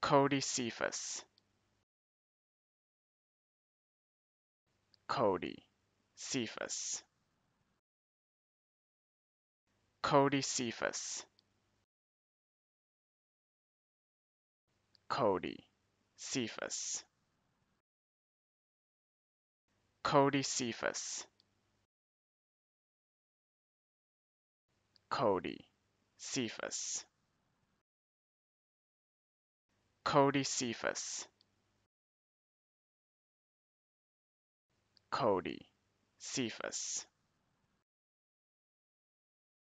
Cody Cephas. Cody Cephas. Cody Cephas. Cody Cephas. Cody Cephas. Cody Cephas. Cody Cephas. Cody Cephas.